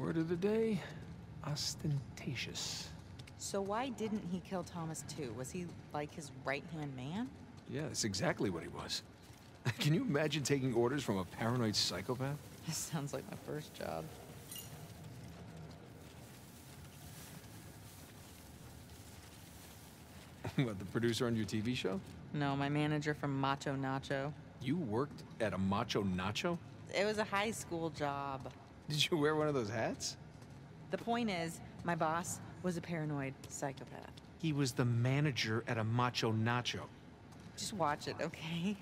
Word of the day ostentatious. So why didn't he kill Thomas too? Was he like his right-hand man? Yeah, that's exactly what he was. Can you imagine taking orders from a paranoid psychopath? This sounds like my first job. what, the producer on your TV show? No, my manager from Macho Nacho. You worked at a Macho Nacho? It was a high school job. Did you wear one of those hats? The point is, my boss was a paranoid psychopath. He was the manager at a Macho Nacho. Just watch it, okay?